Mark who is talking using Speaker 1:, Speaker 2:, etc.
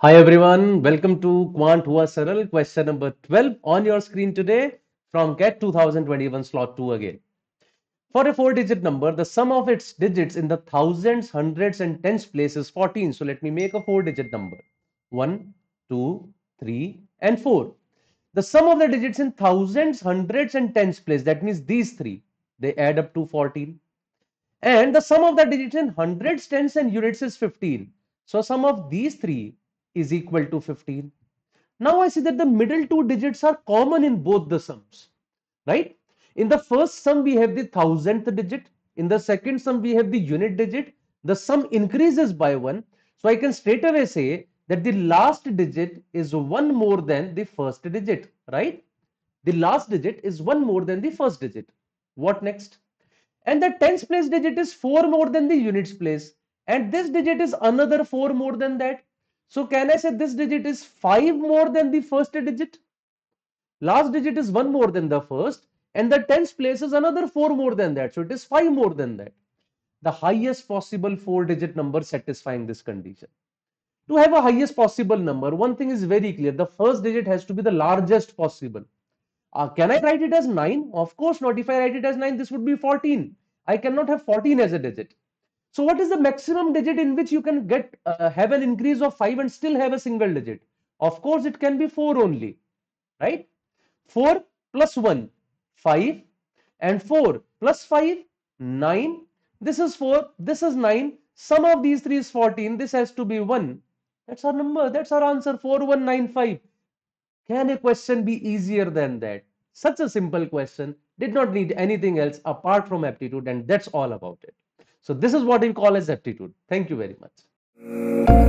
Speaker 1: Hi everyone, welcome to Quant Hua Saral, question number 12 on your screen today from CAT 2021 slot 2 again. For a four digit number, the sum of its digits in the thousands, hundreds and tens place is 14. So let me make a four digit number 1, 2, 3 and 4. The sum of the digits in thousands, hundreds and tens place, that means these three, they add up to 14. And the sum of the digits in hundreds, tens and units is 15. So sum of these three is equal to 15. Now I see that the middle two digits are common in both the sums, right? In the first sum, we have the thousandth digit. In the second sum, we have the unit digit. The sum increases by 1. So I can straight away say that the last digit is 1 more than the first digit, right? The last digit is 1 more than the first digit. What next? And the tens place digit is 4 more than the units place. And this digit is another 4 more than that. So can I say this digit is 5 more than the first digit? Last digit is 1 more than the first and the tens place is another 4 more than that. So it is 5 more than that. The highest possible 4 digit number satisfying this condition. To have a highest possible number, one thing is very clear. The first digit has to be the largest possible. Uh, can I write it as 9? Of course not. If I write it as 9, this would be 14. I cannot have 14 as a digit. So what is the maximum digit in which you can get uh, have an increase of 5 and still have a single digit? Of course, it can be 4 only, right? 4 plus 1, 5 and 4 plus 5, 9. This is 4, this is 9. Sum of these three is 14. This has to be 1. That's our number. That's our answer 4195. Can a question be easier than that? Such a simple question did not need anything else apart from aptitude and that's all about it. So this is what we call as aptitude. Thank you very much.